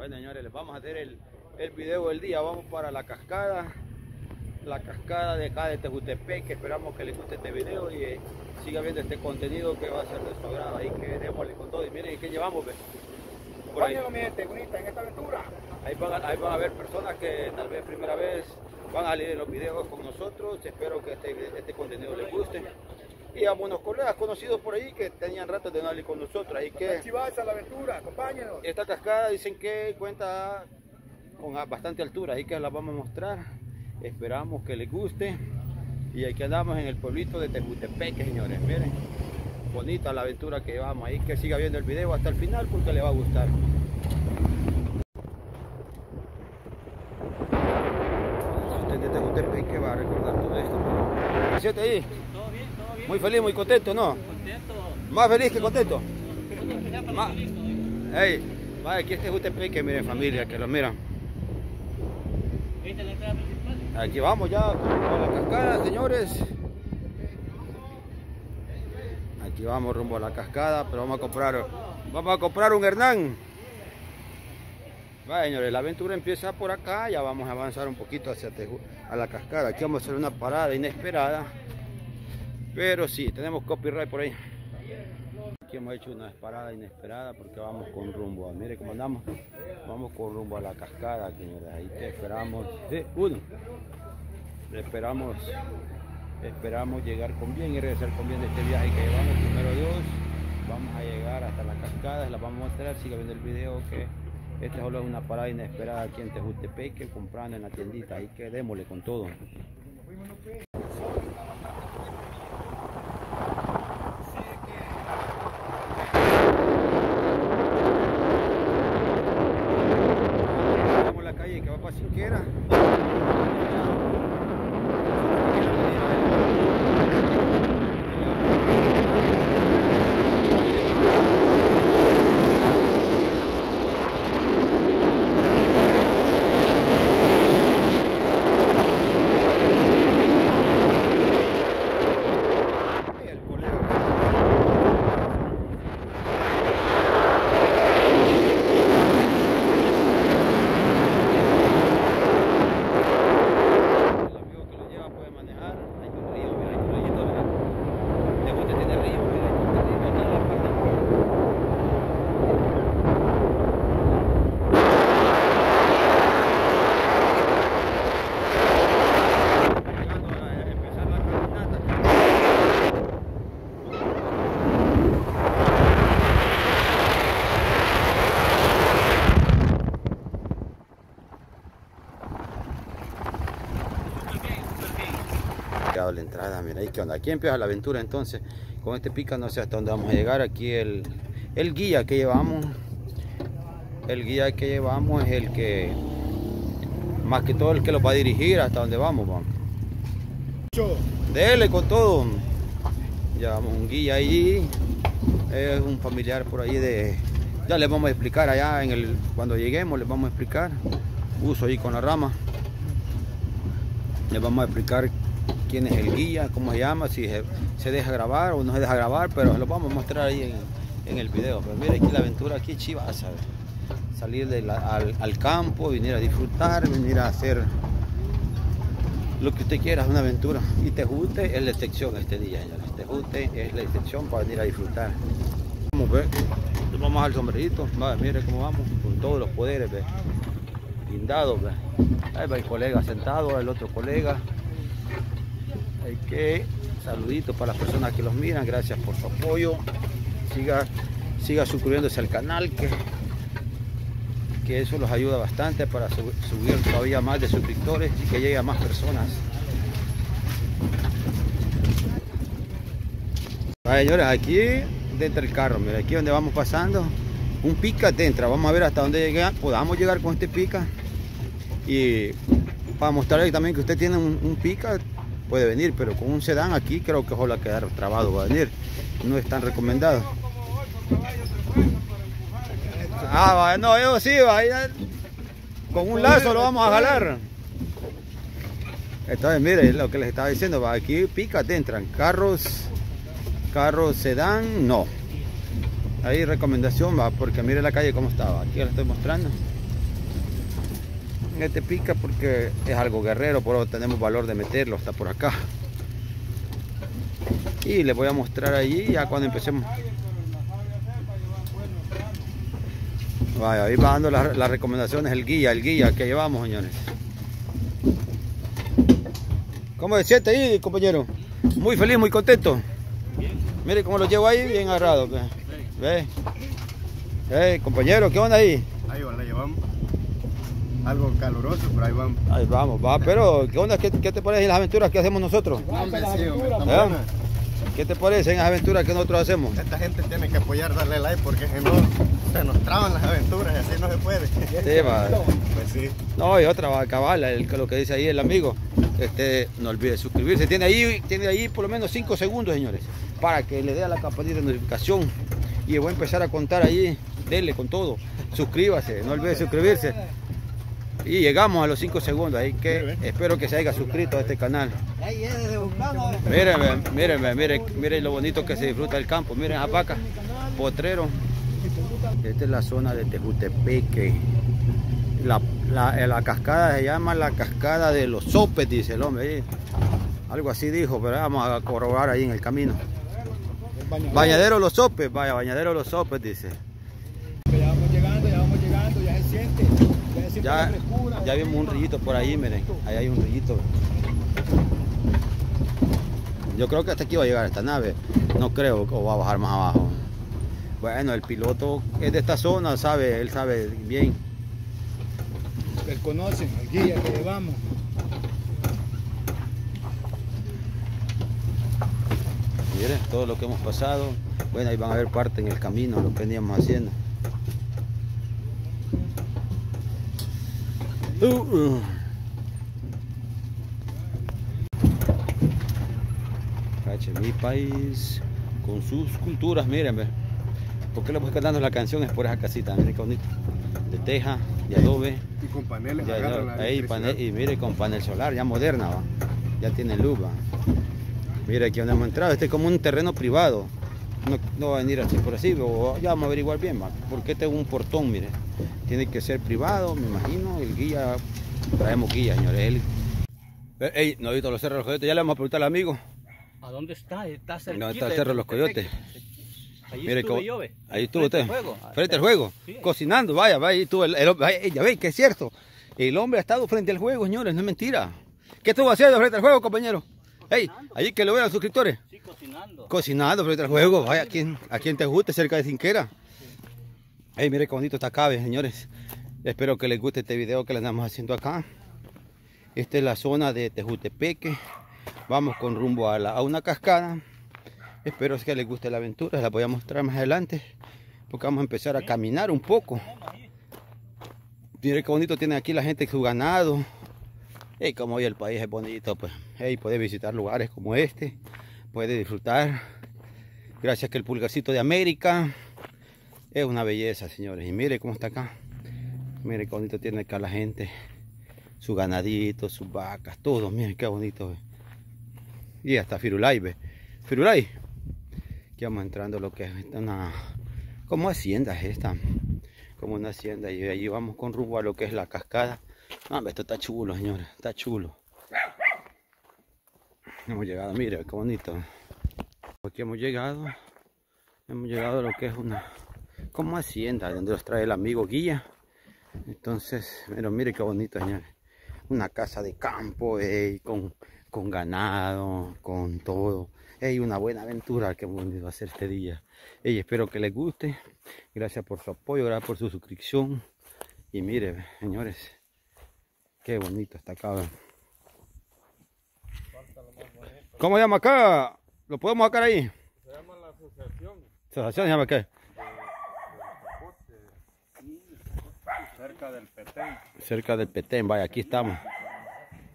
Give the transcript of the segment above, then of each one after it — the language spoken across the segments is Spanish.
Bueno señores, les vamos a hacer el, el video del día. Vamos para la cascada, la cascada de acá de Tejutepec. Que esperamos que les guste este video y eh, siga viendo este contenido que va a ser de su agrado. Ahí que démosle con todo. Y miren qué llevamos. Ve. Por ahí, en esta aventura. van ahí van a ver personas que tal vez primera vez van a leer los videos con nosotros. Espero que este, este contenido les guste. Y a unos colegas conocidos por ahí que tenían rato de no hablar con nosotros. Ahí que Chivasa, la aventura, acompáñenos. esta cascada dicen que cuenta con bastante altura, ahí que la vamos a mostrar. Esperamos que les guste. Y aquí andamos en el pueblito de Tejutepeque, señores. Miren, bonita la aventura que llevamos ahí. Que siga viendo el video hasta el final porque le va a gustar. Si usted de Tejutepeque va a recordar todo esto. Ahí. Todo bien, todo bien. Muy feliz, muy contento, ¿no? Contento. Más feliz que contento. Hey, vaya, aquí este Jutepeque, miren familia, que lo miran. Aquí vamos ya con la cascada, señores. Aquí vamos rumbo a la cascada, pero vamos a comprar, vamos a comprar un Hernán. Vaya, señores, la aventura empieza por acá, ya vamos a avanzar un poquito hacia a la cascada. Aquí vamos a hacer una parada inesperada, pero sí, tenemos copyright por ahí. Aquí hemos hecho una parada inesperada porque vamos con rumbo a, mire cómo andamos, vamos con rumbo a la cascada, señores, ahí te esperamos, uno, esperamos, esperamos llegar con bien y regresar con bien de este viaje que llevamos, primero Dios, vamos a llegar hasta la cascada, la vamos a mostrar, siga viendo el video que esta solo es una parada inesperada aquí en Tejutepeque, comprando en la tiendita, ahí que démosle con todo. Vamos la calle que va para Sinquera. El colega. El amigo que lo lleva puede manejar. Hay un río, mira, hay un río, mira. De Guste tiene río, mira, hay un río acá en la parte. Llegando a empezar la caminata. Quedado la Aquí empieza la aventura entonces. Con este pica no sé hasta dónde vamos a llegar. Aquí el, guía que llevamos. El guía que llevamos es el que más que todo el que lo va a dirigir hasta donde vamos. vamos. Dele con todo. Llevamos un guía ahí. Es un familiar por ahí de. Ya les vamos a explicar allá en el. Cuando lleguemos les vamos a explicar. Uso ahí con la rama. Les vamos a explicar quién es el guía, cómo se llama, si se, deja grabar o no se deja grabar, pero lo vamos a mostrar ahí en, el video. Pero mire aquí la aventura aquí chivas, salir al, campo, venir a disfrutar, venir a hacer lo que usted quiera, una aventura. Y Tejute es la excepción este día, señores. Tejute es la excepción para venir a disfrutar. Vamos a ver, vamos al sombrerito, mire cómo vamos, con todos los poderes, ve. Blindados, ve. Ahí va el colega sentado, el otro colega. Hay que saluditos para las personas que los miran, gracias por su apoyo. Siga, siga suscribiéndose al canal que, que eso los ayuda bastante para sub- subir todavía más de suscriptores y que llegue a más personas. Vaya, señores, aquí dentro del carro, mira, aquí donde vamos pasando, un pica te entra, vamos a ver hasta dónde llega, podamos llegar con este pica y para mostrarle también que usted tiene un pica puede venir, pero con un sedán aquí creo que ojalá quedar trabado va a venir, no es tan recomendado. Ah, no, yo sí, va, ya, con un lazo lo vamos a jalar. Entonces, mire, lo que les estaba diciendo, va, aquí pica te entran, carros, carros sedán, no. Ahí recomendación va, porque mire la calle cómo estaba, aquí la estoy mostrando. Este pica porque es algo guerrero, por eso tenemos valor de meterlo hasta por acá. Y les voy a mostrar allí ya cuando empecemos. Vaya, ahí va dando las, recomendaciones el guía, el guía que llevamos, señores. ¿Cómo se siente ahí, compañero? Muy feliz, muy contento. Mire cómo lo llevo ahí, bien agarrado. Ve. Ve. Hey, compañero, ¿qué onda ahí? Ahí va, la llevamos. Algo caluroso, pero ahí vamos. Ahí vamos, va, pero ¿qué onda? ¿Qué, qué te parecen las aventuras que hacemos nosotros? Hombre, sí, hombre, están ¿Eh? ¿Qué te parecen las aventuras que nosotros hacemos? Esta gente tiene que apoyar, darle like, porque si no, se nos traban las aventuras y así no se puede. Sí, va. Pues sí. No, y otra va a acabar, el- lo que dice ahí el amigo. Este, no olvide suscribirse. Tiene ahí, tiene ahí por lo menos 5 segundos, señores, para que le dé a la campanita de notificación. Y voy a empezar a contar ahí. Dele con todo. Suscríbase, no olvide suscribirse. Y llegamos a los 5 segundos. Ahí que espero que se haya suscrito a este canal. Miren, miren, miren, miren lo bonito que se disfruta el campo. Miren a vaca, potrero. Esta es la zona de Tejutepeque. La, la, la cascada se llama la cascada de los sopes, dice el hombre. ahí. Algo así dijo, pero vamos a corroborar ahí en el camino. Bañadero Los Sopes, vaya, Bañadero Los Sopes, dice. Ya vamos llegando, ya vamos llegando, ya se siente. Ya se siente Ya. Ya vimos un rillito por ahí, miren. Ahí hay un rillito. Yo creo que hasta aquí va a llegar esta nave. No creo que va a bajar más abajo. Bueno, el piloto es de esta zona, sabe, él sabe bien. Él conoce, el guía que llevamos. Miren todo lo que hemos pasado. Bueno, ahí van a ver parte en el camino, lo que veníamos haciendo. Uh, uh. Mi país con sus culturas, miren, ve. ¿Por qué le voy cantando la canción? Es por esa casita, miren qué bonito. De teja, de adobe. Y con paneles la ahí, panel- y mire con panel solar, ya moderna, va. ya tiene luz. va. Mire aquí donde hemos entrado, este es como un terreno privado. No, no va a venir así por así, o ya vamos a averiguar bien, va. porque este es un portón, mire. Tiene que ser privado, me imagino. El guía, traemos guía, señores. Él- Eh, Ey, no he visto los cerros de los coyotes, ya le vamos a preguntar al amigo. ¿A dónde está? Está cerquita. ¿Dónde está el cerro de los coyotes? Ahí Mire estuve cómo- yo, ve. Ahí estuvo Frente usted. al juego. Frente al juego. Sí. Cocinando, vaya, vaya, ahí estuvo el, el. Vaya, ya ve que es cierto. El hombre ha estado frente al juego, señores, no es mentira. ¿Qué estuvo haciendo frente al juego, compañero? Hey, allí que lo vean los suscriptores. Sí, cocinando. Cocinando frente al juego, vaya, aquí en, aquí en Tejute, cerca de Cinquera. Hey, mire qué bonito está acá, ve, señores. Espero que les guste este video que le andamos haciendo acá. Esta es la zona de Tejutepeque. Vamos con rumbo a, la- una cascada. Espero que les guste la aventura. La voy a mostrar más adelante. Porque vamos a empezar a caminar un poco. Mire qué bonito tiene aquí la gente su ganado. Y como hoy el país es bonito, pues hey, puede visitar lugares como este. Puede disfrutar. Gracias que el pulgarcito de América. Es una belleza, señores. Y mire cómo está acá. Mire qué bonito tiene acá la gente. Su ganadito, sus vacas, todo. Miren qué bonito. Y hasta Firulay, ve. Firulay. Aquí vamos entrando lo que es una... Como hacienda es esta. Como una hacienda. Y allí vamos con rumbo a lo que es la cascada. Hombre, esto está chulo, señores. Está chulo. Hemos llegado, mire, qué bonito. Aquí hemos llegado. Hemos llegado a lo que es una... Como hacienda, donde nos trae el amigo guía. Entonces, pero mire qué bonito, señores. Una casa de campo, ey, con, con ganado, con todo. Ey, una buena aventura que venido a hacer este día. Ey, espero que les guste. Gracias por su apoyo, gracias por su suscripción. Y mire, señores, qué bonito está acá. ¿Cómo llama acá? ¿Lo podemos sacar ahí? Se llama la asociación ¿Asociación se llama qué? Cerca del Petén. Cerca del Petén, vaya, aquí estamos.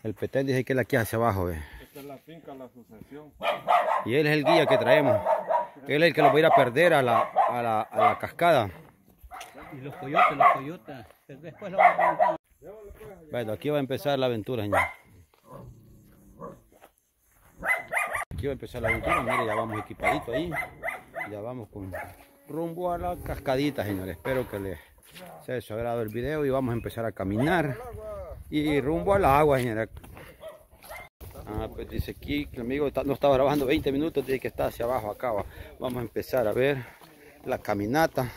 El Petén dice que es la aquí hacia abajo, ve. Esta es la finca, la asociación. Y él es el guía que traemos. Él es el que lo va a ir a perder a la, a la, a la cascada. Y los coyotes, los coyotes. Después lo vamos a preguntar. Bueno, aquí va a empezar la aventura, señor. Aquí va a empezar la aventura, mire, ya vamos equipaditos ahí. Ya vamos con rumbo a la cascadita, señores. Espero que les sea de su agrado el video y vamos a empezar a caminar. y rumbo al agua, señora. Ah, pues dice aquí que el amigo está- no estaba grabando 20 minutos, dice que está hacia abajo acá. va. Vamos a empezar a ver la caminata.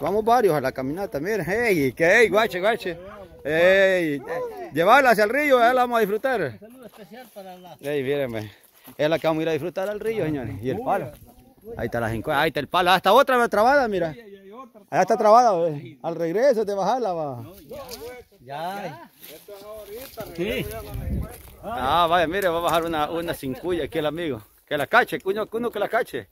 Vamos varios a la caminata, miren, hey, que hey, guache, guache. Hey, llevarla hacia el río, ya la vamos a disfrutar. Saludo especial para la... Hey, mírenme. Es la que vamos a ir a disfrutar al río, señores. Y el palo. Ahí está la cinco, ahí está el palo. Hasta otra trabada, mira. Allá está trabada, ve. Al regreso te bajarla, va. Ya. Sí. Ah, vaya, mire, va a bajar una, una cincuya aquí el amigo. Que la cache, cuño, uno que la cache.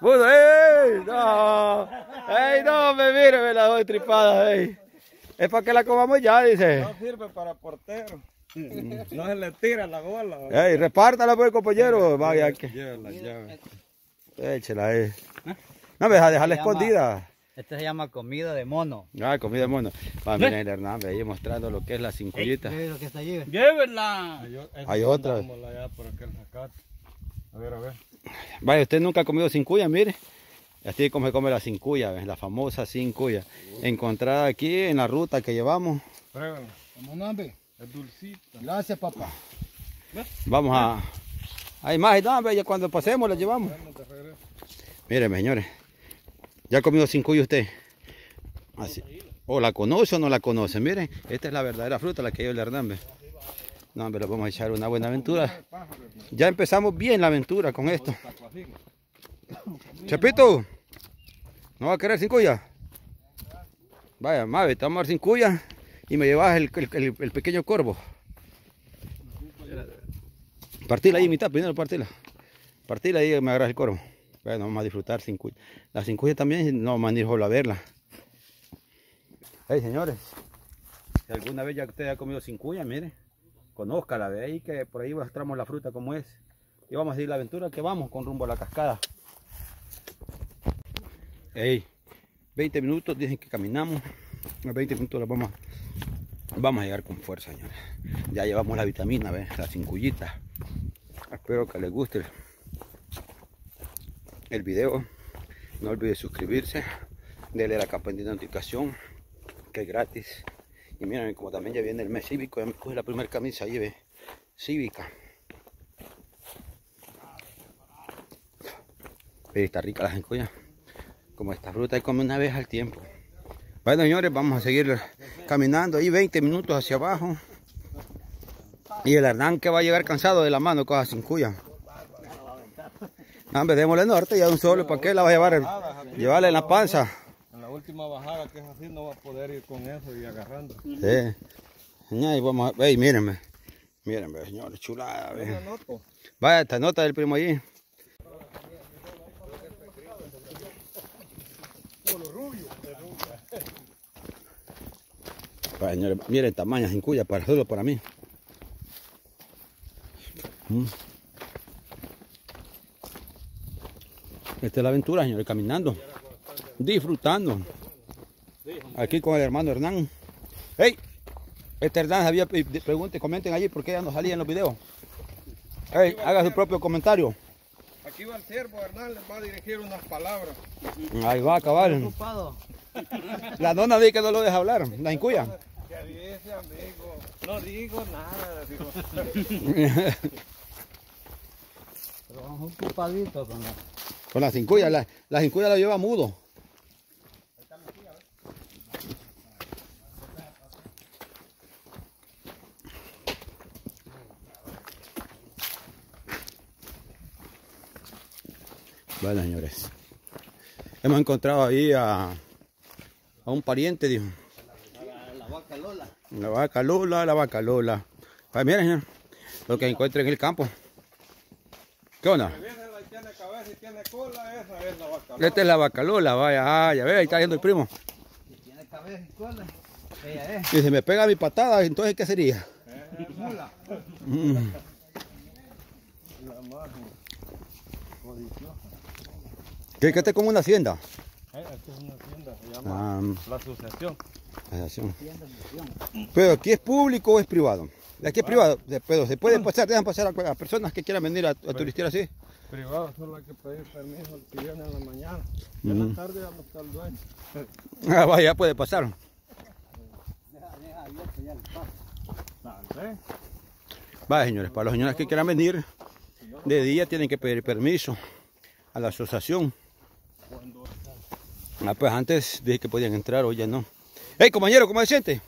Bueno, ¡ey! ¡No! ¡Ey, no! Me mire, me la doy tripada, ey. Es para que la comamos ya, dice. No sirve para portero. No se le tira la bola. Ey, repártala pues, compañero. Vaya, que. Lleva la llave. Échela, eh. No me deja dejarla Se llama- escondida. Este se llama comida de mono. Ah, comida de mono. Va, mira el Hernán, ahí mostrando lo que es la cincullita. lo que está allí? Llévenla. Hay otra. Dámosla allá por aquel zacate. A ver, a ver. Vaya, usted nunca ha comido cincuya, mire. Así como se come la cincuya, la famosa cincuya. Encontrada aquí en la ruta que llevamos. Pruébala. Es dulcita. Gracias, papá. Vamos a... Hay más, no, hombre, ya cuando pasemos la llevamos. Míreme, señores. ¿Ya ha comido cincuya usted? Así. ¿O la conoce o no la conoce? Miren, esta es la verdadera fruta, la que lleva el Hernán. ¿ve? No, hombre, vamos a echar una buena aventura. Ya empezamos bien la aventura con esto. Chapito, ¿no va a querer cincuya? Vaya, Mave, te vamos a dar cincuya y me llevas el- el pequeño corvo. Partila ahí, mitad, primero partila. Partila ahí y me agarras el corvo. Bueno, vamos a disfrutar cincuya. La cincuya también no vamos a verla. Hey, señores, si alguna vez ya usted ha comido cincuya, mire, conózcala, ve ahí que por ahí mostramos la fruta como es. Y vamos a seguir la aventura que vamos con rumbo a la cascada. Hey, 20 minutos dicen que caminamos. A 20 minutos la vamos vamos a llegar con fuerza, señores. Ya llevamos la vitamina, ¿ve? la cincuyita. Espero que les guste el video. No olvide suscribirse, denle a la campanita de notificación, que es gratis. Y miren, como también ya viene el mes cívico, ya me coge la primera camisa ahí, ve, cívica. Ve, está rica la jencoya. Como esta fruta hay come una vez al tiempo. Bueno, señores, vamos a seguir caminando ahí 20 minutos hacia abajo. Y el Hernán que va a llegar cansado de la mano con la cincuya. Hombre, démosle norte ya un solo, ¿para qué la va a llevar? Llevarle en la panza. En la última bajada que es así no va a poder ir con eso y agarrando. Sí. Y vamos a... Ey, mírenme. Mírenme, señores, chulada. Vaya, esta nota del primo allí. Vaya, señores, miren tamaño sin cuya para solo para mí. Mm. Esta es la aventura, señores, caminando, disfrutando. Aquí con el hermano Hernán. ¡Hey! Este Hernán había pregunte, comenten allí por qué ya no salía en los videos. Hey, haga su propio comentario. Aquí va el siervo Hernán, les va a dirigir unas palabras. Ahí va a acabar. Ocupado. La dona dice que no lo deja hablar, la incuya. ¿Qué dice, amigo? No digo nada, digo. Pero vamos ocupaditos con la... Con la cincuya, la, la cincuya la lleva mudo. Bueno, señores. Hemos encontrado ahí a, a un pariente, dijo. La vaca Lola. La vaca Lola, la vaca Lola. Pues miren, lo que encuentre en el campo. ¿Qué onda? Tiene cabeza y tiene cola, esa es la vaca. Esta es la vaca Lola, vaya, ah, ya ve, ahí está yendo el primo. Si tiene cabeza y cola, ella es. Y si me pega mi patada, entonces ¿qué sería? Mm. La más codiciosa. ¿Qué, que este es como una hacienda? Eh, Esta es una tienda, se llama Ah, la asociación. asociación. Pero aquí es público o es privado. Aquí es privado, de- pero se puede pasar, dejan pasar a, a personas que quieran venir a, a turistear así. Privado, solo hay que pedir permiso al que viene en la mañana. En la tarde ya no está el dueño. Ah, vaya, puede pasar. Vaya, señores, para los señores que quieran venir de día tienen que pedir permiso a la asociación. Ah, pues antes dije que podían entrar, hoy ya no. Hey, compañero, ¿cómo se siente?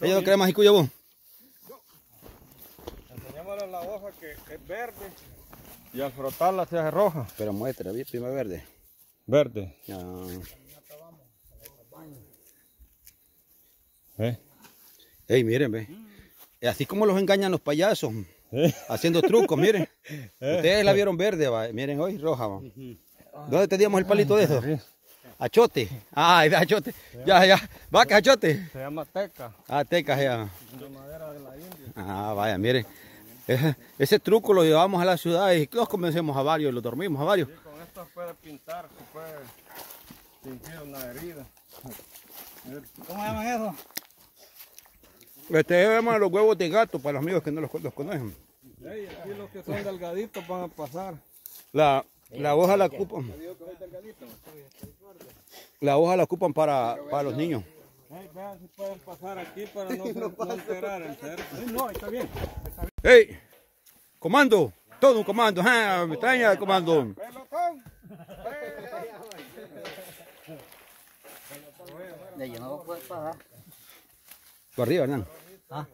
Ella no cree más y vos. Enseñémosle la hoja que es verde y al frotarla se hace roja. Pero muestra, ¿vi? prima verde. Verde. Ah, ¿Eh? Ey, miren, ve. Así como los engañan los payasos, haciendo trucos, miren. Ustedes la vieron verde, va. miren hoy roja. Va. ¿Dónde teníamos el palito de eso? Achote. Ah, achote. Ya, ya. Va que achote. Se llama teca. Ah, tecas ya. De madera de la India. Ah, vaya, miren. Ese, ese truco lo llevamos a la ciudad y los convencemos a varios, los dormimos a varios. Con esto se puede pintar, se puede fingir una herida. ¿Cómo llaman eso? Este llaman los huevos de gato para los amigos que no los, los conocen. Aquí los que son delgaditos van a pasar. La, la hoja la ocupan. La hoja la ocupan para, para los niños. Vean si pueden pasar aquí para no, no alterar el cerco. No, está bien. ¡Ey! ¡Comando! Todo un comando. ¡Ah! Me extraña el comando. ¡Pelotón! De allí no puede pasar. Por arriba, Hernán. Ah.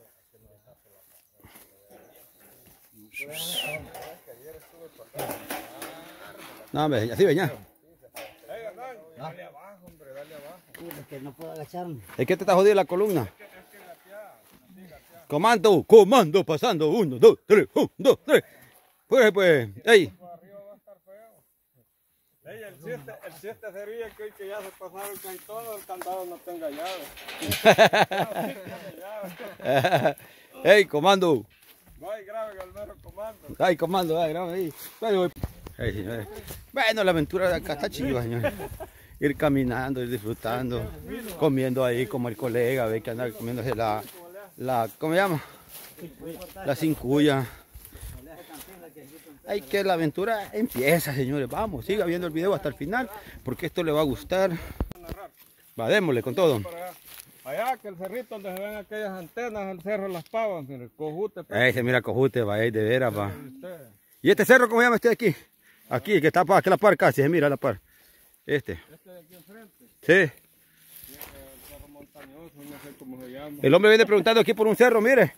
No, hombre, así veña. que no puedo agacharme. Es que te está jodida la columna. Comando, comando, pasando. Uno, dos, tres, uno, dos, tres. Pues, pues, ey. Ey, el chiste, el chiste sería que hoy que ya se pasaron el caitón, el candado no tenga llave. ey, comando. Va y grabe al mero comando. Ay, comando, ay, graba ahí. Bueno, ay, señores. Bueno, la aventura de acá está chiva, señores. Ir caminando, ir disfrutando, comiendo ahí como el colega, ve que anda comiéndose la, la, ¿cómo se llama? La cincuya. Hay que la aventura empieza, señores. Vamos, siga viendo el video hasta el final, porque esto le va a gustar. Va, démosle con todo. Allá. Que el cerrito donde se ven aquellas antenas, el cerro de las pavas, mire, cojute. pues, Ey, se mira cojute, va, ahí de veras, va. ¿Y este cerro cómo se llama este de aquí? Aquí, que está aquí a la par casi, se mira a la par. Este. Este de aquí enfrente, Sí. El cerro montañoso, no sé cómo se llama. El hombre viene preguntando aquí por un cerro, mire.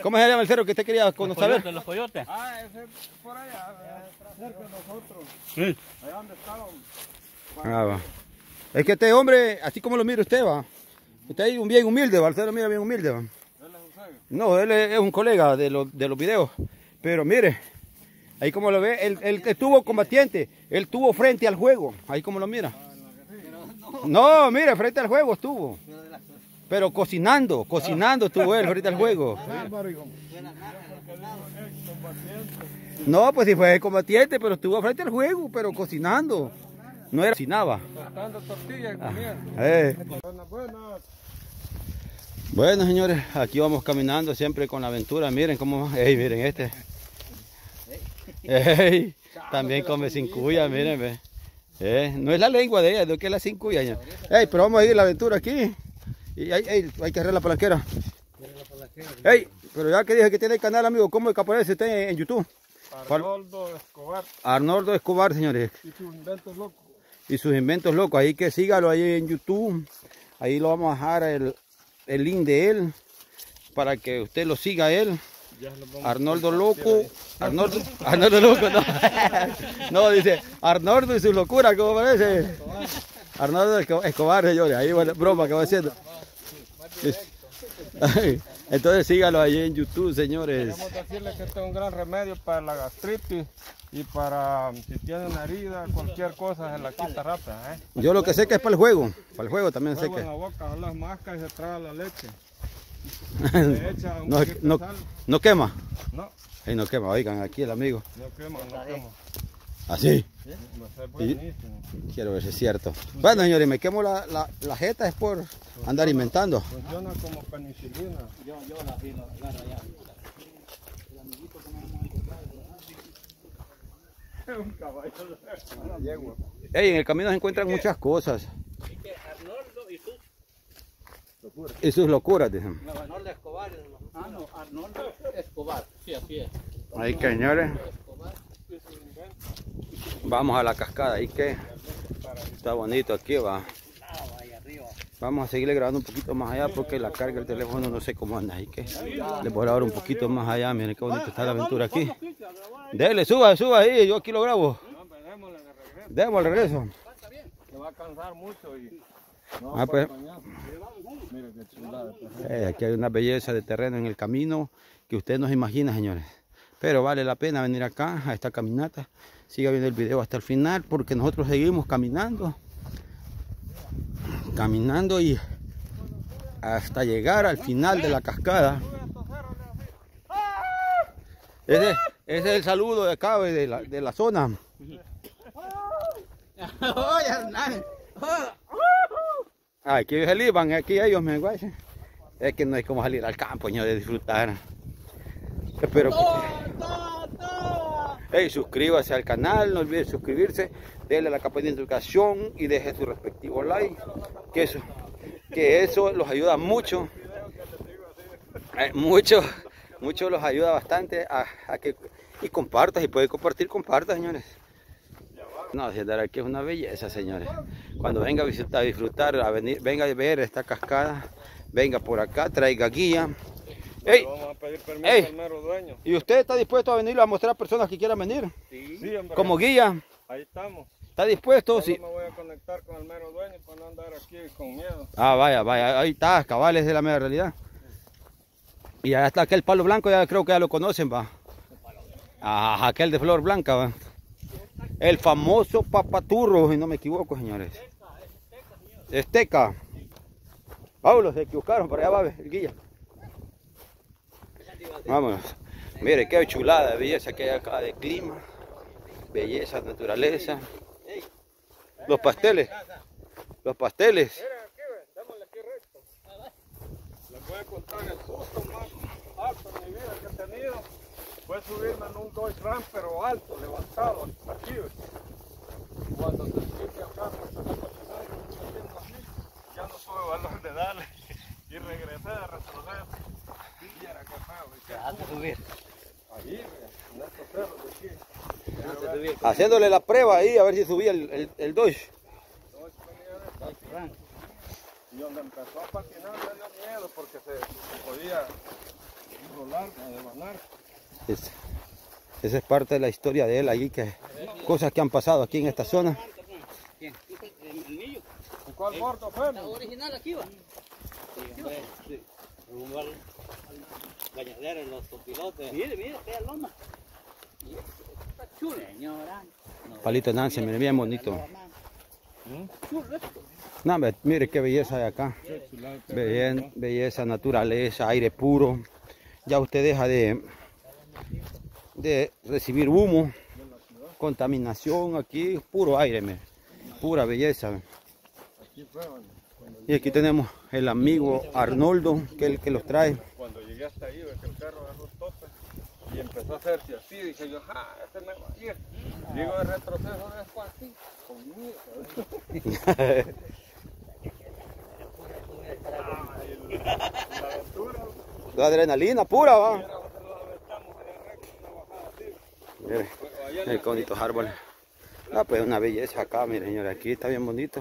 ¿Cómo se llama el cerro que usted quería conocer? Coyotes, los coyotes. Ah, ese por allá, cerca de nosotros. Sí. Allá donde estaban. Ah, va. Es que este hombre, así como lo mira usted, va. Usted es un bien humilde, va. Usted lo mira bien humilde, va. Él es. No, él es es un colega de, los de los videos. Pero mire, ahí como lo ve, él, él estuvo combatiente. Él estuvo frente al juego. Ahí como lo mira. No, mire, frente al juego estuvo. Pero cocinando, cocinando estuvo él frente al juego. No, pues sí fue combatiente, pero estuvo frente al juego, pero cocinando. No era cocinaba. Tortillas comiendo. Eh. Bueno, señores, aquí vamos caminando siempre con la aventura. Miren cómo va. Ey, miren este. Ey, también come cincuya, miren, ve. Eh, no es la lengua de ella, no que es la cincuya. ya. Ey, pero vamos a ir la aventura aquí. Y hay, ey, hay que arreglar la palanquera. Ey, pero ya que dije que tiene el canal, amigo, ¿cómo es que aparece usted en YouTube? Arnoldo Escobar Arnoldo Escobar, señores. y sus inventos locos. y sus inventos locos. Ahí que sígalo ahí en YouTube. Ahí lo vamos a dejar el, el link de él para que usted lo siga a él. Arnoldo Loco. Arnoldo, Arnoldo Loco, no. No, dice Arnoldo y su locura, ¿cómo parece? Arnoldo Esco- Escobar, señores. Ahí bueno, broma que va haciendo. Entonces sígalo ahí en YouTube, señores. Queremos decirle que este es un gran remedio para la gastritis y para si tiene una herida, cualquier cosa se la quita rápida. ¿eh? Yo lo que sé que es para el juego. Para el juego también sé en que. la boca, las mascas y se traga la leche. Echa No, no, no quema. No, Ahí no quema, oigan, aquí el amigo. no quema, no quema. Así. No sé, buenísimo. Quiero ver si es cierto. Bueno, señores, me quemo la, la, la jeta es por andar inventando. Funciona como penicilina. Yo, yo la vi, la agarro allá. un caballo de una yegua. Ey, en el camino se encuentran muchas cosas. Tú. Y sus locuras, dicen. Arnoldo Escobar. Ah, no, Arnoldo Escobar. Sí, así es. Ahí que señores, Escobar. vamos a la cascada, ahí que está bonito aquí, va. Vamos a seguirle grabando un poquito más allá porque la carga del teléfono no sé cómo anda, ahí que les voy a grabar un poquito más allá, miren qué bonito está la aventura aquí. Dele, suba, suba ahí, yo aquí lo grabo. No. Demos al regreso. Se va a cansar mucho y... No, Ah, pues. Mire qué chulada. pues. Eh, aquí hay una belleza de terreno en el camino que usted no se imagina, señores. Pero vale la pena venir acá a esta caminata. Siga viendo el video hasta el final porque nosotros seguimos caminando. Caminando y hasta llegar al final de la cascada. Ese, ese es el saludo de acá, de la, de la zona. Ah, Aquí se van aquí ellos, me guachen. Es que no hay como salir al campo, señor, de disfrutar. Espero que... Hey, suscríbase al canal, no olvide suscribirse, denle a la campanita de notificación y deje su respectivo like. Que eso, que eso los ayuda mucho. Eh, mucho, mucho los ayuda bastante a, a que y compartas, y puede compartir, compartas, señores. No, si andar aquí es una belleza, señores. Cuando venga a visitar, a disfrutar, a venir, venga a ver esta cascada, venga por acá, traiga guía. Ey, Vamos a pedir permiso Ey. al mero dueño. ¿y usted está dispuesto a venir a mostrar a personas que quieran venir? Sí, hombre. Como guía, Ahí estamos. ¿está dispuesto? Solo Sí. me voy a conectar con el mero dueño para no andar aquí con miedo. Ah, vaya, vaya, ahí está, cabales de la media realidad. Y allá está aquel palo blanco, ya creo que ya lo conocen, va. Ah, aquel de flor blanca, va. El famoso papaturro, si no me equivoco, señores. Esteca. Pablo, se equivocaron, para allá va el guía. Vámonos. Mire, qué chulada, belleza que hay acá de clima. Belleza, naturaleza. Los pasteles. Los pasteles. Les voy a contar el susto más alto de mi vida que he tenido. Fue subirme en un Dodge Ram, pero alto, levantado, aquí. Cuando se siente acá, pues se está cocinando, haciendo así, ya no tuve valor de darle. Y regresé de retroceder. Y era que feo, subir. ahí, en estos cerros de aquí. Haciéndole la prueba ahí a ver si subía el, el, el Dodge. Y donde empezó a patinar me dio miedo porque se, se podía rolar, adevanar. Es- esa es parte de la historia de él allí, que cosas que han pasado aquí en esta zona. ¿Quién? El niño. ¿Y cuál gordo fue? ¿Está original aquí va? Sí, en los pilotes. Mire, mire, qué loma. Señora. Palito Nancy, mire, bien bonito. No, mire qué belleza hay acá. Belle- belleza, naturaleza, aire puro. Ya usted deja de, de recibir humo, contaminación aquí, puro aire, mire. pura belleza. Y aquí tenemos el amigo Arnoldo, que es el que los trae. cuando llegué hasta ahí, ve que el carro agarró tope y empezó a hacerse así. Dije yo, ah, este me va a ir. Llego de retroceso después así, conmigo. La aventura, La adrenalina pura, va. era donde lo aventamos allá recto, una bajada así. Mire, Allá mire qué bonitos árboles. No, pues una belleza acá, mire señores, aquí está bien bonito.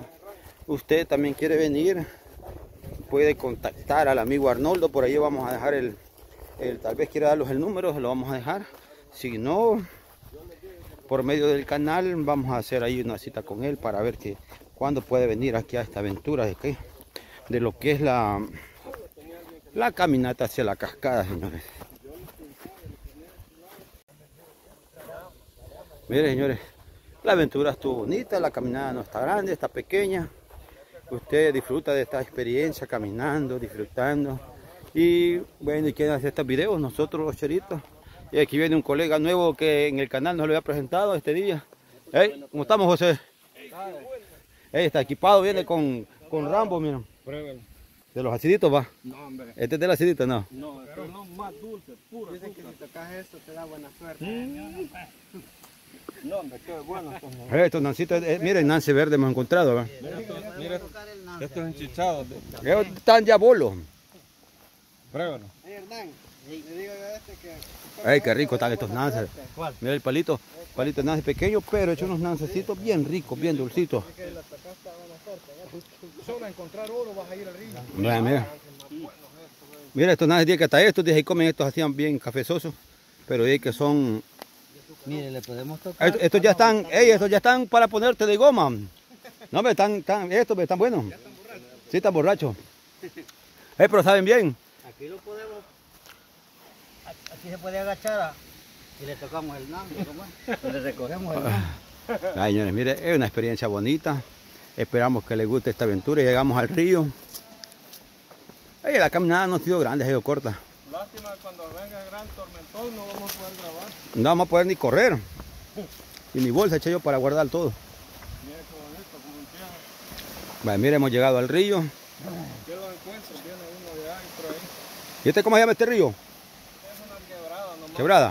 Usted también quiere venir, puede contactar al amigo Arnoldo, por ahí vamos a dejar el, el- tal vez quiera darlos el número, se lo vamos a dejar. Si no, por medio del canal vamos a hacer ahí una cita con él para ver que cuándo puede venir aquí a esta aventura de qué, de lo que es la, la caminata hacia la cascada, señores. Mire, señores, la aventura estuvo bonita, la caminada no está grande, está pequeña. Usted disfruta de esta experiencia caminando, disfrutando. Y bueno, ¿y quién hace estos videos? Nosotros los cheritos. Y aquí viene un colega nuevo que en el canal nos lo había presentado este día. Hey, ¿Cómo estamos, José? Hey, está equipado, viene con, con Rambo, miren. De los aciditos, va. No, hombre. Este es del acidito, no. No, estos son más dulces, puros. Dicen que si tocas esto te da buena suerte. No, hombre, qué bueno. estos nancitos. Eh, eh, miren, nance verde hemos encontrado. ¿verdad? Mira, estos- mira, estos enchichados. Ellos están ya bolos. Pruébalo. Hey, Hernán, le digo yo a este que... Ay, qué rico están estos nances. ¿Cuál? Mira el palito, palito de nance pequeño, pero hecho unos nancecitos bien ricos, bien dulcitos. Solo encontrar oro vas a ir al río. Mira, mira. Mira, estos nances, que hasta estos, dije, comen estos hacían bien cafezosos, pero dije que son... Mire, le podemos tocar. Estos, estos ya están, ey, estos ya están para ponerte de goma. No, me están, están, estos me están buenos. Sí, están borrachos. Eh, pero saben bien. Aquí lo podemos. Aquí se puede agachar a- y le tocamos el nango. Y le recogemos el nango. Ay, señores, mire, es una experiencia bonita. Esperamos que les guste esta aventura. Llegamos al río. Ay, la caminada no ha sido grande, ha sido corta. Lástima cuando venga el gran tormentón no vamos a poder grabar. No vamos a poder ni correr. Y ni bolsa eché yo para guardar todo. Mira qué bonito, como empieza. Vale, mire, hemos llegado al río. ¿Qué lo encuentro? Viene uno de ahí por ahí. ¿Y este cómo se llama este río? Es una quebrada nomás. Quebrada.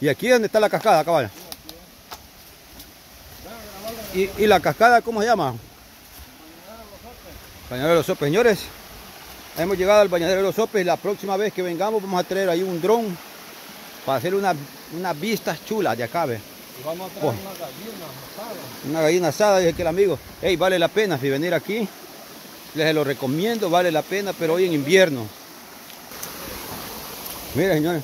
de. ¿Y aquí es donde está la cascada, cabal? ¿Y, y la cascada cómo se llama? Bañadero de los Sopes. Señores, hemos llegado al Bañadero de los Sopes. La próxima vez que vengamos vamos a traer ahí un dron para hacer una- unas vistas chulas de acá, ¿ve? Y vamos a traer Oh. una gallina asada. Una gallina asada, dije que el amigo. Hey, vale la pena si venir aquí. Les lo recomiendo, vale la pena, pero hoy en invierno. Miren, señores.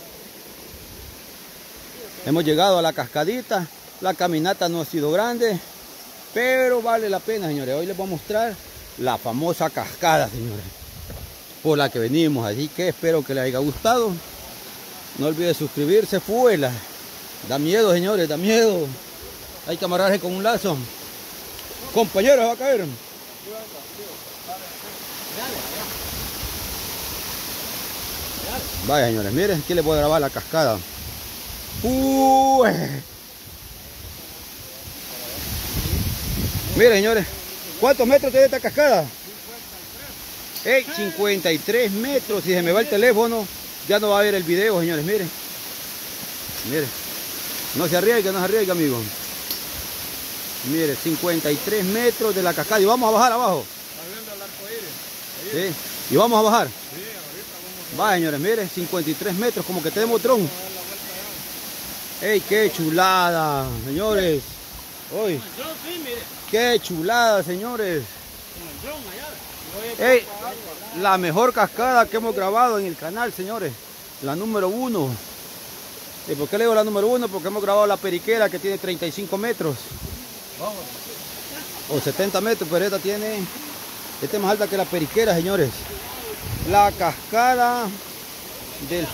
Hemos llegado a la cascadita. La caminata no ha sido grande, pero vale la pena, señores. Hoy les voy a mostrar la famosa cascada, señores. Por la que venimos. Así que espero que les haya gustado. No olviden suscribirse, fuela. Da miedo, señores, da miedo. Hay que amarrarse con un lazo. Compañeros, va a caer. Vaya, señores, miren, aquí les voy a grabar la cascada. Uy. Miren, señores, ¿cuántos metros tiene esta cascada? Ey, 53 metros. Si se me va el teléfono, ya no va a ver el video, señores, miren. Miren. No se arriesga, no se arriesga, amigo. Mire, 53 metros de la cascada. Y vamos a bajar abajo. Sí. Y vamos a bajar. Va, señores, mire, 53 metros, como que tenemos dron. ¡Ey, qué chulada, señores! ¡Uy! ¡Qué chulada, señores! ¡Ey! La mejor cascada que hemos grabado en el canal, señores. La número uno. ¿Y por qué le digo la número uno? Porque hemos grabado la periquera que tiene 35 metros. O 70 metros, pero esta tiene... Esta es más alta que la periquera, señores. La cascada del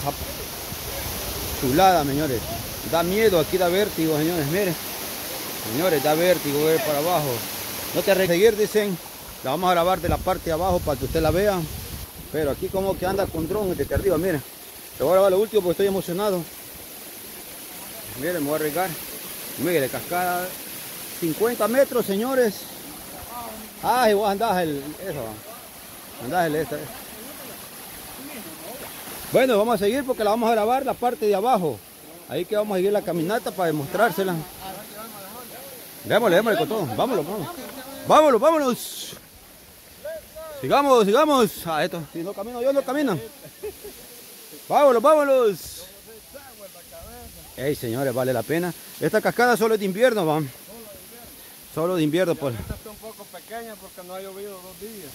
Chulada, señores. Da miedo, aquí da vértigo, señores. Miren. Señores, da vértigo ver para abajo. No te seguir, dicen. La vamos a grabar de la parte de abajo para que usted la vea. Pero aquí como que anda con dron desde arriba, miren. Le voy a grabar lo último porque estoy emocionado. Miren, me voy a arriesgar. Mire, cascada 50 metros, señores. Ay, vos andás el... Eso, andás el esta. Bueno, vamos a seguir porque la vamos a grabar la parte de abajo. Ahí que vamos a seguir la caminata para demostrársela. Démosle, démosle con todo. Vámonos, vámonos. Vámonos, vámonos. Sigamos, sigamos. Ah, esto, si no camino yo, no camino. Vámonos, vámonos. Ey, señores, vale la pena. Esta cascada solo es de invierno, va. Solo de invierno, pues. Esta está un poco pequeña porque no ha llovido dos días.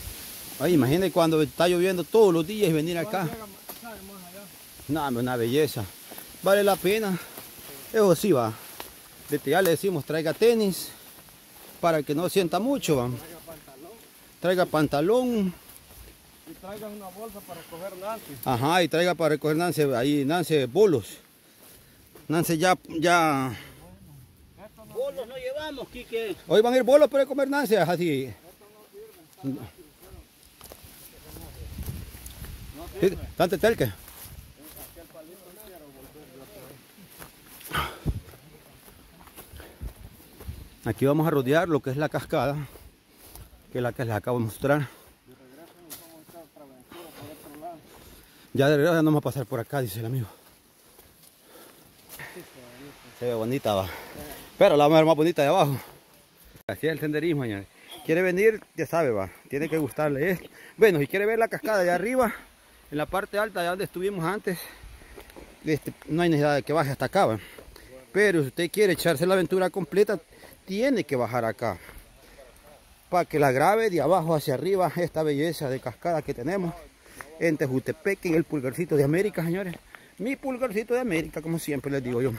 Ay, imagínate cuando está lloviendo todos los días y venir acá. Hombre, una belleza. Vale la pena. Eso sí va. Desde ya le decimos traiga tenis para que no sienta mucho. va. Traiga pantalón. Y traigas una bolsa para coger Nancy. Ajá, y traiga para recoger Nance, ahí Nance bolos. Nance ya, ya. Bolos no llevamos, Quique. Hoy van a ir bolos para comer Nance, así. Sí, Tante telque. Aquí vamos a rodear lo que es la cascada, que es la que les acabo de mostrar. Ya de regreso no vamos a pasar por acá, dice el amigo. Se ve bonita, va. Pero la vamos a ver más bonita de abajo. Así es el senderismo, señores. Quiere venir, ya sabe, va. Tiene que gustarle esto. Bueno, si quiere ver la cascada de arriba, en la parte alta, de donde estuvimos antes, este, no hay necesidad de que baje hasta acá, va. Pero si usted quiere echarse la aventura completa, tiene que bajar acá. Que la grabe de abajo hacia arriba esta belleza de cascada que tenemos en Tejutepec, en el pulgarcito de América, señores. Mi pulgarcito de América, como siempre les digo yo.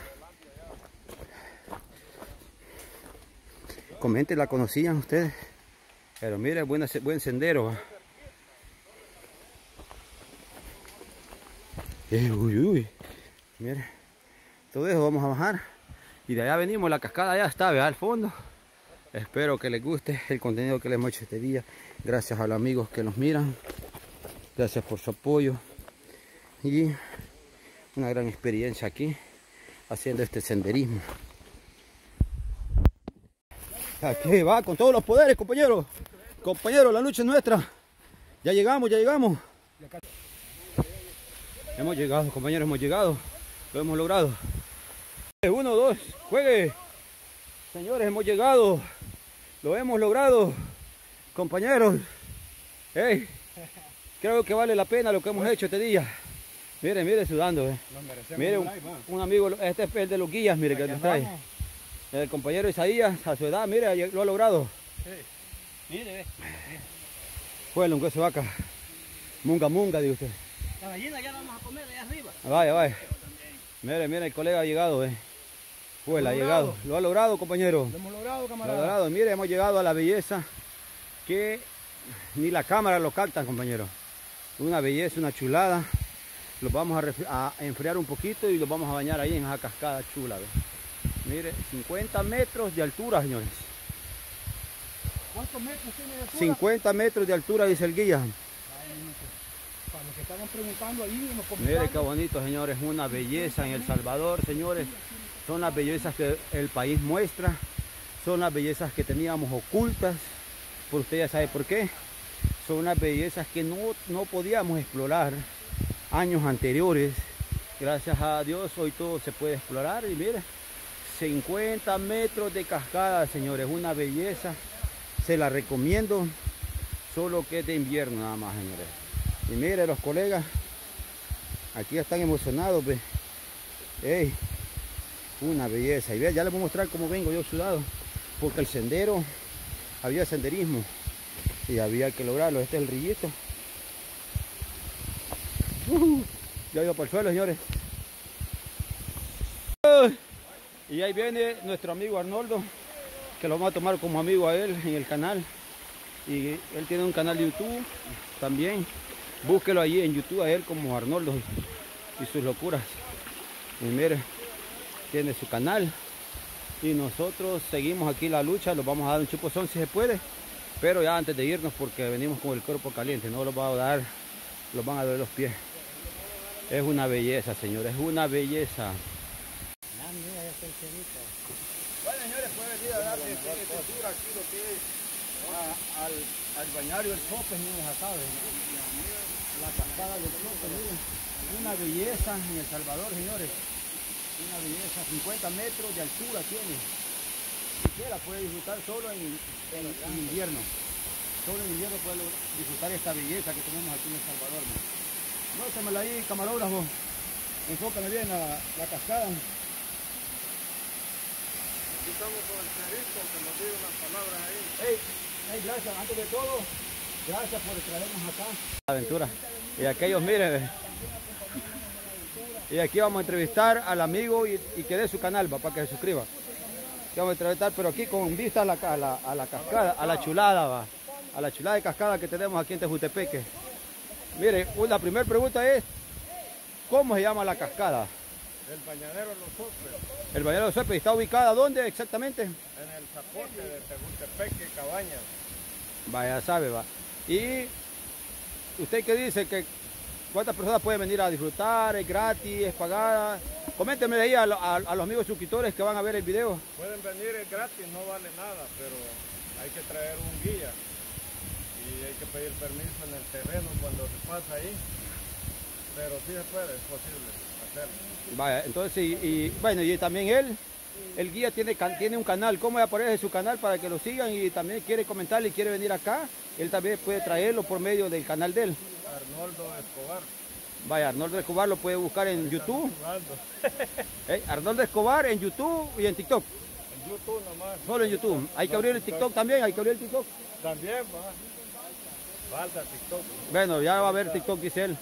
Comenten, ¿la conocían ustedes? Pero mire, buen, buen sendero. Eh, uy, todo eso vamos a bajar. Y de allá venimos, la cascada ya está, vea al fondo. Espero que les guste el contenido que les hemos hecho este día. Gracias a los amigos que nos miran. Gracias por su apoyo. Y una gran experiencia aquí haciendo este senderismo. Aquí va con todos los poderes, compañeros. Compañeros, la lucha es nuestra. Ya llegamos, ya llegamos. Hemos llegado, compañeros, hemos llegado. Lo hemos logrado. Uno, dos, juegue. Señores, hemos llegado. Lo hemos logrado. Compañeros. Hey, creo que vale la pena lo que hemos hecho este día. Mire, mire, sudando. Eh. Mire, un, un, amigo, este es el de los guías, mire, que nos trae. El compañero Isaías, a su edad, mire, lo ha logrado. Mire, ve. Fue el un de vaca. Munga, munga, dice usted. La gallina ya la vamos a comer allá arriba. Vaya, vaya. Mire, mire, el colega ha llegado, eh. Fue, ha llegado. Lo ha logrado, compañero. Lo hemos logrado, camarada. Lo ha logrado. Mire, hemos llegado a la belleza que ni la cámara lo capta, compañero. Una belleza, una chulada. Los vamos a, a, enfriar un poquito y los vamos a bañar ahí en esa cascada chula. ¿ve? Mire, 50 metros de altura, señores. ¿Cuántos metros tiene de altura? 50 metros de altura, dice el guía. Para los que estaban preguntando ahí en los Mire qué bonito, señores. Una belleza en El Salvador, señores. Son las bellezas que el país muestra. Son las bellezas que teníamos ocultas. Por usted ya sabe por qué. Son unas bellezas que no, no podíamos explorar años anteriores. Gracias a Dios hoy todo se puede explorar. Y mire, 50 metros de cascada, señores. Una belleza. Se la recomiendo. Solo que es de invierno nada más, señores. Y mire los colegas. Aquí están emocionados. Ve. Ey, una belleza. Y vea, ya les voy a mostrar cómo vengo yo sudado. Porque el sendero, había senderismo. Y había que lograrlo. Este es el rillito. Uh, ya iba por el suelo, señores. Y ahí viene nuestro amigo Arnoldo, que lo vamos a tomar como amigo a él en el canal. Y él tiene un canal de YouTube también. Búsquelo allí en YouTube a él como Arnoldo y sus locuras. Y mire, tiene su canal. Y nosotros seguimos aquí la lucha, los vamos a dar un chupozón si se puede. Pero ya antes de irnos porque venimos con el cuerpo caliente, no los va a dar, los van a doler los pies. Es una belleza, señores, es una belleza. Bueno, señores, puede venir a darle textura aquí lo que es a, al, al bañario sope, miren, ya saben. La cascada del sope, miren. Una belleza en El Salvador, señores. Una belleza, 50 metros de altura tiene. Siquiera puede disfrutar solo en, en, en invierno. Solo en invierno puede disfrutar esta belleza que tenemos aquí en El Salvador. Muéstramela ahí, camarógrafo. Enfócame bien la, la cascada. Aquí estamos con el perito que nos diga unas palabras ahí. Hey, hey, gracias, antes de todo, gracias por traernos acá. Aventura. Y aquellos, miren. Y aquí vamos a entrevistar al amigo y, y que dé su canal, va, para que se suscriba. Aquí vamos a entrevistar, pero aquí con vista a la, a la, a la cascada, a la chulada, va. A la chulada de cascada que tenemos aquí en Tejutepeque. Mire, la primera pregunta es, ¿cómo se llama la cascada? El bañadero de los Sopes, El Bañadero de Sope está ubicada ¿dónde exactamente? en el zapote de Tegutepeque, Cabañas. Vaya, sabe, va. Y usted qué dice que cuántas personas pueden venir a disfrutar, es gratis, es pagada. Coménteme ahí a, a- a los amigos suscriptores que van a ver el video. Pueden venir, es gratis, no vale nada, pero hay que traer un guía y hay que pedir permiso en el terreno cuando se pasa ahí. Pero sí se puede, es posible hacerlo. Vaya, entonces, y, y, bueno, y también él el guía tiene, tiene un canal. ¿Cómo aparece su canal para que lo sigan? Y también quiere comentarle y quiere venir acá. Él también puede traerlo por medio del canal de él. Arnoldo Escobar. Vaya, Arnoldo Escobar lo puede buscar en YouTube. Eh, Arnoldo Escobar en YouTube y en TikTok. En YouTube nomás. Solo en YouTube. Hay que abrir el TikTok también, hay que abrir el TikTok. También va. Falta TikTok. Bueno, ya va a haber TikTok, dice él.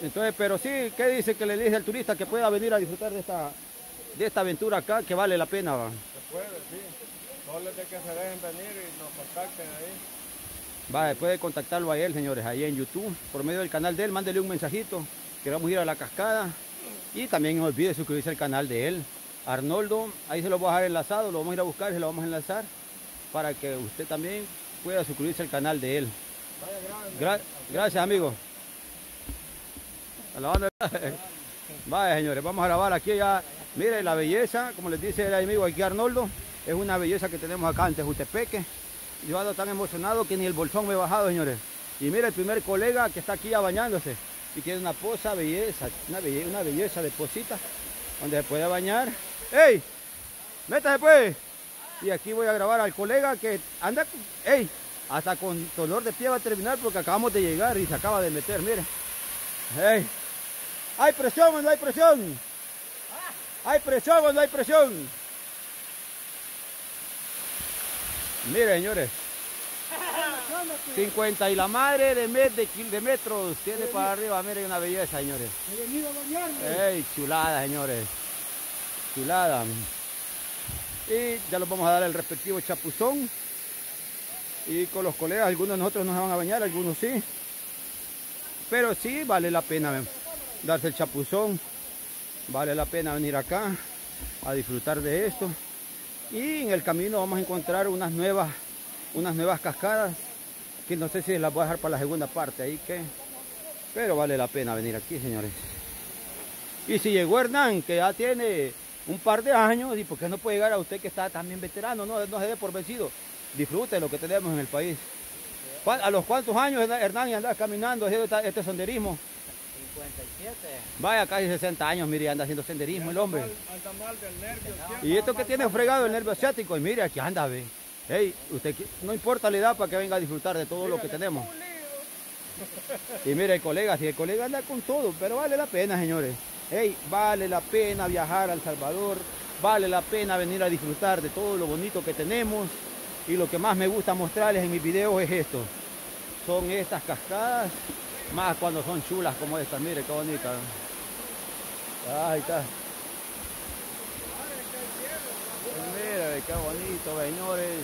Entonces, pero sí, ¿qué dice que le dice al turista que pueda venir a disfrutar de esta, de esta aventura acá, que vale la pena? va? Se puede, sí. Solo es de que se dejen venir y nos contacten ahí. Va, puede contactarlo a él, señores, ahí en YouTube, por medio del canal de él, mándele un mensajito, que vamos a ir a la cascada. Y también no olvide suscribirse al canal de él, Arnoldo, ahí se lo voy a dejar enlazado, lo vamos a ir a buscar, se lo vamos a enlazar, para que usted también pueda suscribirse al canal de él. Gra- gracias, amigo. Vaya, señores, vamos a grabar aquí ya. Mire la belleza, como les dice el amigo aquí Arnoldo, es una belleza que tenemos acá en Tejutepeque. Yo ando tan emocionado que ni el bolsón me he bajado, señores. Y mira el primer colega que está aquí ya bañándose. Y tiene una poza belleza, una belleza, una belleza de posita, donde se puede bañar. ¡Ey! ¡Métase pues! Y aquí voy a grabar al colega que anda, ¡ey! Hasta con dolor de pie va a terminar porque acabamos de llegar y se acaba de meter, mire. ¡Ey! ¿Hay presión o no hay presión? ¿Hay presión o no hay presión? Mire, señores. 50 y la madre de, met- de, de metros tiene para arriba. Miren una belleza, señores. He venido a bañarme. ¡Ey! Chulada, señores. Chulada. Y ya los vamos a dar el respectivo chapuzón. Y con los colegas, algunos de nosotros no se van a bañar, algunos sí. Pero sí vale la pena ven, darse el chapuzón. Vale la pena venir acá a disfrutar de esto. Y en el camino vamos a encontrar unas nuevas, unas nuevas cascadas que no sé si las voy a dejar para la segunda parte ahí que. Pero vale la pena venir aquí, señores. Y si llegó Hernán, que ya tiene un par de años, ¿y por qué no puede llegar a usted que está también veterano? No, no se dé por vencido. Disfrute lo que tenemos en el país. ¿Cuál- ¿A los cuántos años Hernán y anda caminando haciendo este senderismo? 57. Vaya, casi 60 años, mire, anda haciendo senderismo el hombre. Anda mal del nervio. siempre. Y esto que tiene fregado el nervio asiático, y mire, aquí anda, ve. Ey, usted, no importa la edad para que venga a disfrutar de todo lo que tenemos. Y mire, el colega, si el colega anda con todo, pero vale la pena, señores. Ey, vale la pena viajar a El Salvador, vale la pena venir a disfrutar de todo lo bonito que tenemos. Y lo que más me gusta mostrarles en mis videos es esto. Son estas cascadas, más cuando son chulas como estas, mire qué bonita. Ahí está. Mira, qué bonito, señores.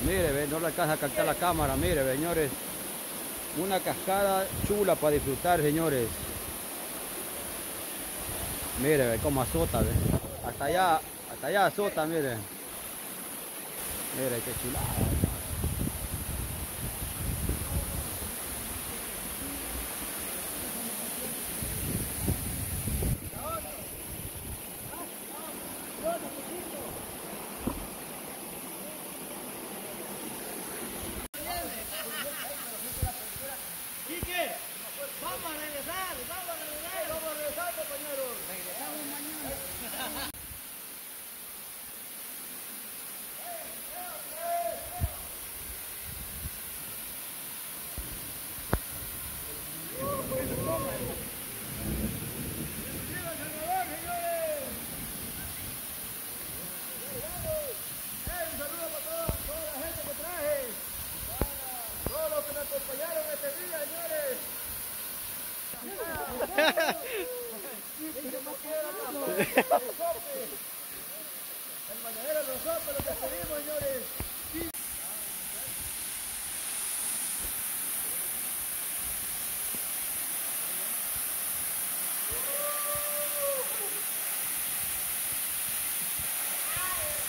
Mire, no le alcanza a captar la cámara, mire, señores. Una cascada chula para disfrutar, señores. Mire, ve cómo azota. Hasta allá, hasta allá azota, mire. Mire, qué chulada.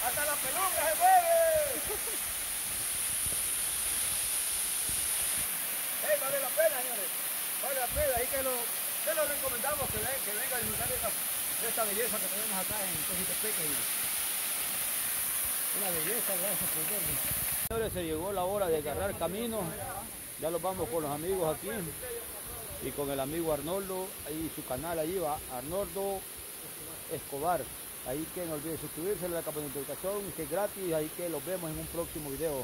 Hasta la peluca se mueve. Ey, vale la pena, señores. Vale la pena. Ahí que lo, que lo recomendamos que, ven- que venga a disfrutar de esta, de esta belleza que tenemos acá en Tejitepeque. Una belleza, gracias por verme. Señores, se llegó la hora de agarrar camino. Ya los vamos con los amigos aquí. y con el amigo Arnoldo, ahí su canal ahí va, Arnoldo Escobar. Ahí que no olviden suscribirse a la notificación, que es gratis, ahí que los vemos en un próximo video.